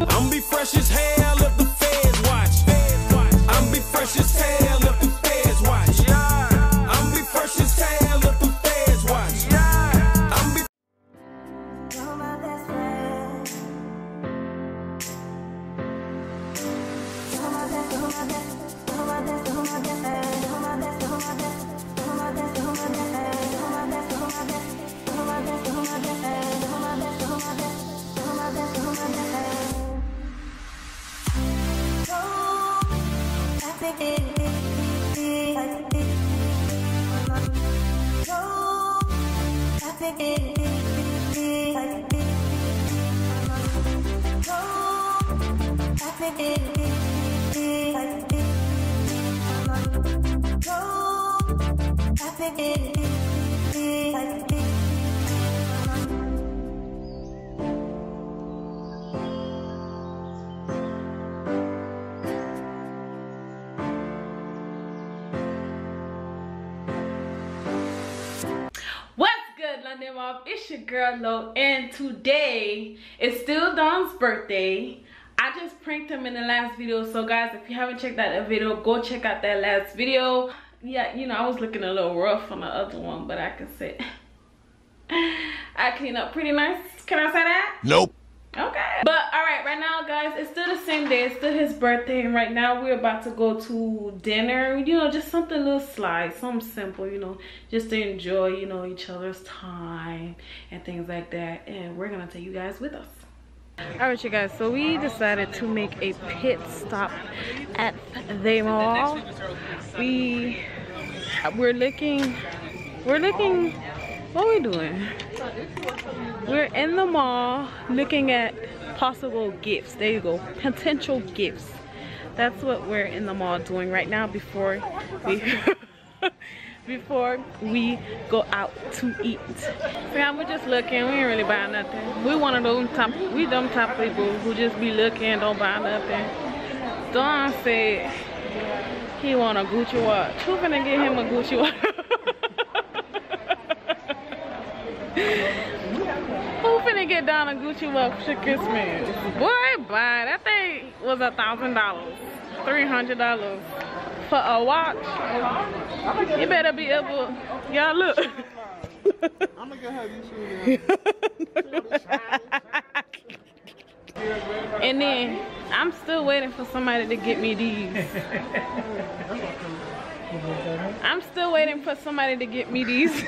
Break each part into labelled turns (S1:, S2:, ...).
S1: I'm be fresh as hell
S2: So, I
S3: London Mob? It's your girl Lo, and today is still Don's birthday. I just pranked him in the last video, so guys, if you haven't checked out that video, go check out that last video. Yeah, you know, I was looking a little rough on the other one, but I can say I clean up pretty nice. Can I say that?
S1: Nope.
S3: But all right, right now, guys, it's still the same day. It's still his birthday, and right now we're about to go to dinner. You know, just something little slight, something simple. You know, just to enjoy, you know, each other's time and things like that. And we're gonna take you guys with us. All right, you guys. So we decided to make a pit stop at the mall. We we're looking. We're looking. What are we doing? We're in the mall looking at possible gifts. There you go. Potential gifts. That's what we're in the mall doing right now before we before we go out to eat. Yeah, we're just looking. We ain't really buying nothing. We one of those top we them top people who just be looking, don't buy nothing. Don said he want a Gucci watch. Who finna get him a Gucci watch? Who finna get down a Gucci watch for Christmas? Boy, buy that thing was a thousand dollars, three hundred dollars for a watch. You better be able. Y'all look.
S4: I'm gonna get her.
S3: And then I'm still waiting for somebody to get me these. I'm still waiting for somebody to get me these.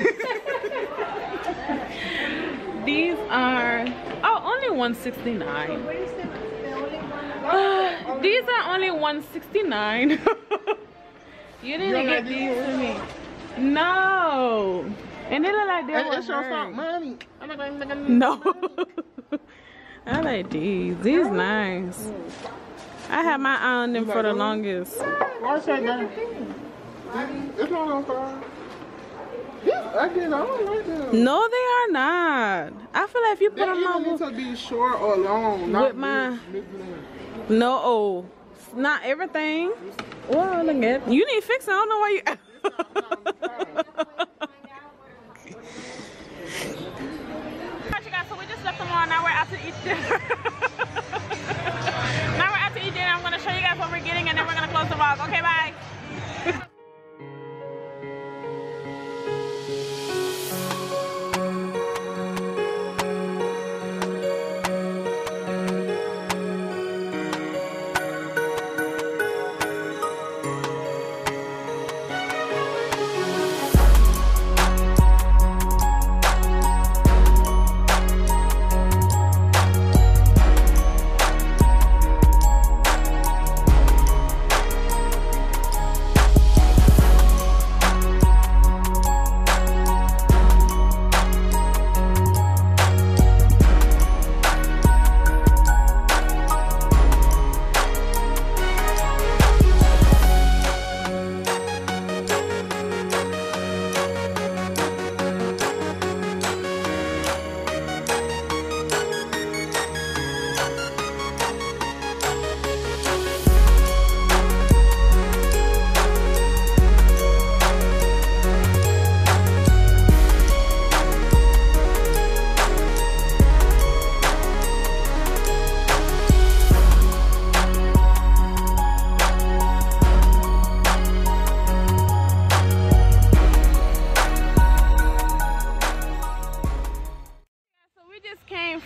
S3: these are oh only 169. these are only 169. you didn't
S4: don't
S3: get these for me. No. And they look like they were
S4: It's your fault, money. I'm not gonna make a
S3: No. I like these. These nice. I had my eye on them for the longest.
S4: Why say that? It's not on fire. Yes, I did. I don't like them.
S3: No, they are not. I feel like if you put
S4: They
S3: them on
S4: need
S3: with,
S4: to be short or long. Not
S3: With my-
S4: mix-
S3: no, oh, not everything. Well, look at you need fixing. I don't know why you. Alright, you guys, so we just left the mall. Now we're out to eat dinner. now we're out to eat dinner. I'm gonna show you guys what we're getting, and then we're gonna close the vlog. Okay, bye.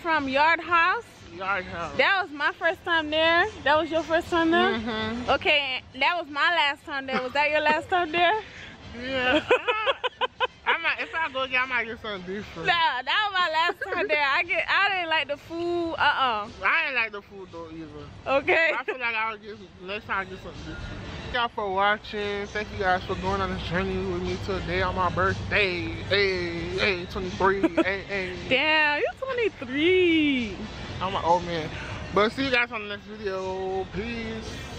S3: Yard House.
S4: Yard house.
S3: That was my first time there. That was your first time there.
S4: Mhm.
S3: Okay, that was my last time there. Was that your last time there?
S4: Yeah. I might, if I go again, I might get something different.
S3: Nah, that was my last time there. I get, I didn't like the food. Uh uh
S4: I ain't like the food though either.
S3: Okay.
S4: I feel like I'll get next time I get something different. Y'all for watching. Thank you guys for going on this journey with me today on my birthday. Hey, hey, 23. hey, hey.
S3: Damn, you're 23.
S4: I'm an old man. But see you guys on the next video. Peace.